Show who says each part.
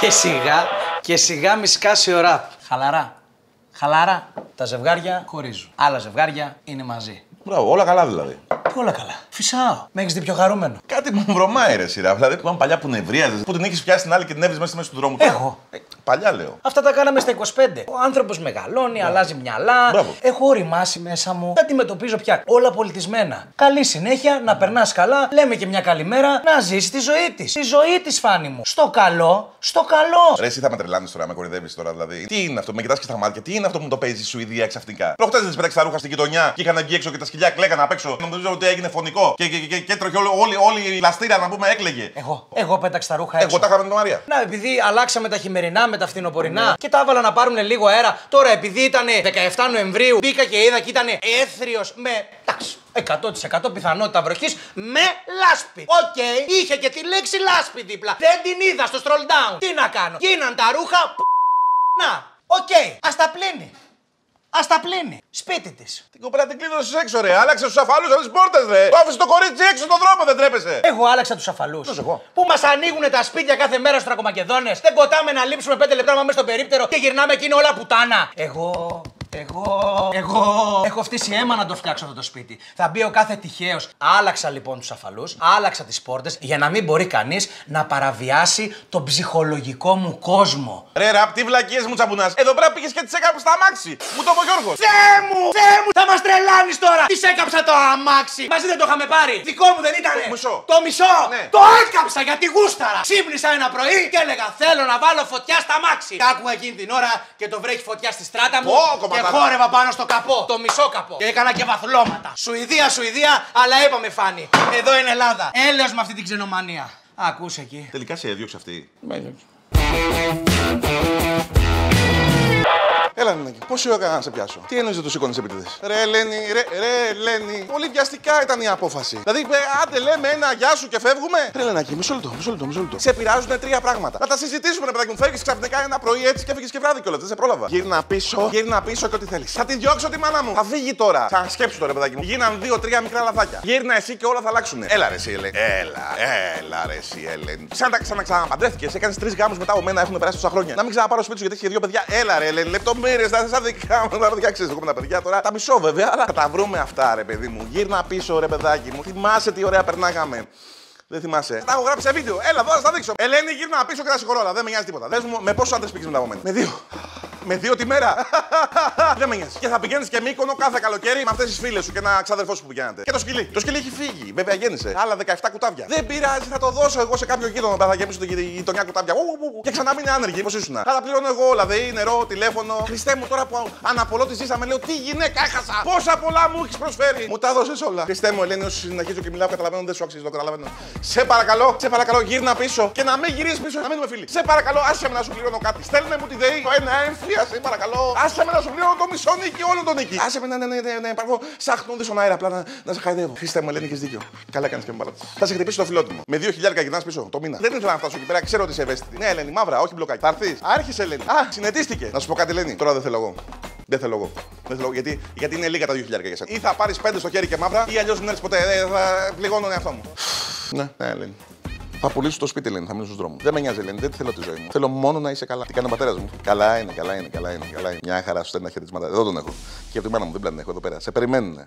Speaker 1: Και σιγά, και σιγά μη σκάσει ο ραπ. Χαλαρά. Χαλαρά. Τα ζευγάρια χωρίζουν. Άλλα ζευγάρια είναι μαζί.
Speaker 2: Μπράβο, όλα καλά δηλαδή.
Speaker 1: Τι όλα καλά. Φυσάω. Με έχεις δει πιο χαρούμενο.
Speaker 2: Κάτι μου βρωμάει ρε σειρά. Δηλαδή που παλιά που νευρίαζε, που την έχεις πιάσει την άλλη και την έβριζες μέσα στη μέση του δρόμου.
Speaker 1: Εγώ.
Speaker 2: Ε, παλιά λέω.
Speaker 1: Αυτά τα κάναμε στα 25. Ο άνθρωπος μεγαλώνει, αλλάζει μυαλά.
Speaker 2: Μπράβο.
Speaker 1: Έχω οριμάσει μέσα μου. Τα αντιμετωπίζω πια όλα πολιτισμένα. Καλή συνέχεια, να περνάς καλά. Λέμε και μια καλημέρα, να ζήσει τη ζωή της. Τη ζωή της, φάνη μου. Στο καλό, στο καλό.
Speaker 2: Ρε, εσύ θα με τρελάνεις τώρα, με κοροϊδεύεις τώρα δηλαδή. Τι είναι αυτό, με κοιτάς και στα μάτια, τι είναι αυτό που μου το παίζεις η Σουηδία ξαφνικά; Προχτές δεν πέταξε τα ρούχα στην γειτονιά και είχαν βγει έξω και τα σκυλιά κλαίγανε απ' έξω. Νομίζω ότι έγινε φονικό και, και, και, και έτρεχε όλη, όλη, όλη η λαστήρα να πούμε έκλαιγε.
Speaker 1: Εγώ, εγώ πέταξα τα ρούχα έξω.
Speaker 2: Εγώ τα είχα με την Μαρία.
Speaker 1: Να, επειδή αλλάξαμε τα χειμερινά με τα φθινοπωρινά και τα έβαλα να πάρουν λίγο αέρα. Τώρα, επειδή ήταν 17 Νοεμβρίου, μπήκα και είδα και ήταν αίθριος με. Εντάξει. 100% πιθανότητα βροχής με λάσπη. Οκ, είχε και τη λέξη λάσπη δίπλα. Δεν την είδα στο scroll down. Τι να κάνω. Γίναν τα ρούχα. π***. Να, οκ, ας τα πλύνει. Ας τα πλύνει. Σπίτι της.
Speaker 2: Την κοπέλα την κλείδωσε έξω, ρε. Άλλαξε του αφαλούς από τις πόρτες, ρε. Το άφησε το κορίτσι έξω στον δρόμο, δεν ντρέπεσαι.
Speaker 1: Εγώ άλλαξα τους αφαλούς.
Speaker 2: Ποιος εγώ;
Speaker 1: Που μας ανοίγουν τα σπίτια κάθε μέρα στους Θρακομακεδόνες. Δεν ποτάμε να λείψουμε 5 λεπτά να πάμε στο περίπτερο και γυρνάμε εκείνο όλα πουτάνα. Εγώ. Εγώ. Εγώ. Έχω φτύσει αίμα να το φτιάξω αυτό το σπίτι. Θα μπει ο κάθε τυχαίος. Άλλαξα λοιπόν τους αφαλούς, άλλαξα τις πόρτες για να μην μπορεί κανείς να παραβιάσει τον ψυχολογικό μου κόσμο.
Speaker 2: Ρε, ραπ, τι βλακείες μου τσαμπουνάς. Εδώ πέρα πήγες και τις έκανα στα αμάξι. Μου το είπε ο Γιώργος.
Speaker 1: Θεέ μου! Θεέ μου! Θα μας τρελάνεις τώρα! Τις έκαψα το αμάξι! Μαζί δεν το είχαμε πάρει! Δικό μου δεν ήταν!
Speaker 2: Το μισό.
Speaker 1: Το μισό!
Speaker 2: Ναι.
Speaker 1: Το έκαψα γιατί γούσταρα! Ξύπνησα ένα πρωί και έλεγα Θέλω να βάλω φωτιά στα αμάξι! Και άκουγα εκείνη την ώρα και το βρέχει φωτιά στη στράτα μου
Speaker 2: Ω,
Speaker 1: και
Speaker 2: κομματάρα.
Speaker 1: χόρευα πάνω στο καπό. Το μισό καπό. Και έκανα και βαθλώματα. Σουηδία, Σουηδία, αλλά είπαμε φάνη. Εδώ είναι Ελλάδα. Έλεος με αυτή την ξενομανία. Ακούσε εκεί.
Speaker 2: Τελικά σε έδιωξε αυτή. Έλα, Νίκη, πόση ώρα έκανα να σε πιάσω; Τι εννοεί δεν το σήκωνε επίτηδες; Ρε, Ελένη, ρε, ρε, Ελένη. Πολύ βιαστικά ήταν η απόφαση. Δηλαδή, ε, άντε λέμε ένα γεια σου και φεύγουμε. Ρε, Ελένακη, μισό λεπτό, μισό λεπτό, μισό λεπτό. Σε πειράζουν τρία πράγματα. Να τα συζητήσουμε, παιδάκι μου. Φεύγεις ξαφνικά ένα πρωί έτσι και έφυγες και βράδυ κιόλας. Δεν σε πρόλαβα. Γύρνα πίσω, γύρνα πίσω και ό,τι θέλεις. Θα τη διώξω τη μάνα μου. Θα φύγει τώρα. Θα σκέψου τώρα, παιδάκι μου. Γίναν δύο-τρία μικρά λαθάκια. Γύρνα εσύ και όλα θα αλλάξουν. Έλα, ρε, εσύ, Ελένη. Έλα, έλα, ρε, εσύ, Ελένη. Σαν τα ξαναξαναπαντρεύτηκε, έκανες τρεις γάμους μετά από μένα, έχουν περάσει τόσα χρόνια. Να μην ξαναπάρω σπίτι σου γιατί έχεις δύο παιδιά. Έλα, ρε, Ελένη, λεπτομέρειες, θα σαν δικά μου. Τα παιδιά ξέρεις, εγώ με τα παιδιά τώρα. Τα μισό βέβαια, αλλά θα τα βρούμε αυτά, ρε, παιδί μου. Γύρνα πίσω, ρε, παιδάκι μου. Θυμάσαι τι ωραία περνάγαμε. Δεν θυμάσαι. Τα έχω γράψει σε βίντεο. Έλα, εδώ θα στα δείξω. Ελένη, γύρνα πίσω και τα συγχωρώ, αλλά δεν με νοιάζει τίποτα. Δες μου με πόσους άντρες πήγες μετά από μένα. Με δύο. Με δύο τη μέρα. δεν με νοιάζει. Και θα πηγαίνεις και μήκονο κάθε καλοκαίρι με αυτές τις φίλες σου και ένα ξαδερφό σου που πηγαίνετε. Και το σκυλί. Το σκυλί έχει φύγει. Βέβαια γέννησε. Άλλα 17 κουτάβια. Δεν πειράζει, θα το δώσω εγώ σε κάποιο γείτονο. Θα γεμίσω τη γειτονιά κουτάβια. Ου, ου, ου. Και ξανά μην είναι άνεργοι. Πώς ήσουν. Θα τα πληρώνω εγώ όλα. ΔΕΗ, νερό, τηλέφωνο. Χριστέ μου τώρα που αναπολώ τη ζήσαμε, λέω τι γυναίκα έχασα. Πόσα πολλά μου έχεις προσφέρει. Μου τα δώσε όλα. Χριστέ μου, Ελένη, όσο συνεχίζω και μιλάω, καταλαβαίνω δεν σου αξίζει, το καταλαβαίνω. Σε παρακαλώ, σε παρακαλώ, γύρνα πίσω και να μην γυρίσεις πίσω, να μείνουμε φίλοι. Σε παρακαλώ, άσε με να σου πληρώνω κάτι. Στέλνε μου τη ΔΕΗ, το ένα έμφυα, σε παρακαλώ. Άσε με να σου πληρώνω το μισό νίκη, όλο το νίκη. Άσε με να ναι, ναι, ναι, ναι, υπάρχω σαχνούνται στον αέρα απλά να, να σε χαϊδεύω. Χριστέ μου, Ελένη, έχεις δίκιο. Καλά κάνεις και με παράτηση. Θα σε χτυπήσει το φιλότιμο. Με 2.000 γυρνάς πίσω το μήνα. Δεν ήθελα να φτάσω εκεί πέρα, ξέρω ότι είσαι ευαίσθητη. Ναι, Ελένη, μαύρα, όχι μπλοκάκι. Θα έρθεις. Άρχισε, Ελένη. Α, συνετίστηκε. Να σου πω κάτι, Ελένη. Τώρα δεν θέλω εγώ. Δεν θέλω εγώ. Δεν θέλω, γιατί, γιατί είναι λίγα τα 2.000 για σένα. Ή θα πάρεις 5 στο χέρι και μαύρα, ή αλλιώς δεν έρθεις ποτέ. Ε, θα πληγώνω τον εαυτό μου. ναι, ναι, Ελένη. Θα πουλήσω το σπίτι, Ελένη, θα μείνω στους δρόμους. Δεν με νοιάζει, Ελένη, δεν τη θέλω τη ζωή μου. Θέλω μόνο να είσαι καλά. Τι κάνει ο πατέρας μου; Καλά είναι, καλά είναι, καλά είναι. Καλά είναι. Μια χαρά σου στέλνει ένα χαιρετίσματα. Εδώ τον έχω. Και από τη μάνα μου δεν πλάνη έχω εδώ πέρα. Σε περιμένουνε.